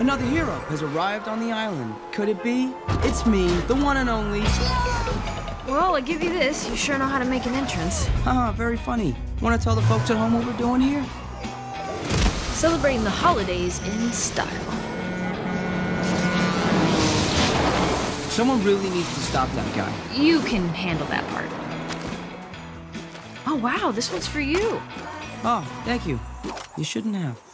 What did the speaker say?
Another hero has arrived on the island. Could it be? It's me, the one and only. Well, I give you this. You sure know how to make an entrance. Haha, very funny. Want to tell the folks at home what we're doing here? Celebrating the holidays in style. Someone really needs to stop that guy. You can handle that part. Oh, wow, this one's for you. Oh, thank you. You shouldn't have.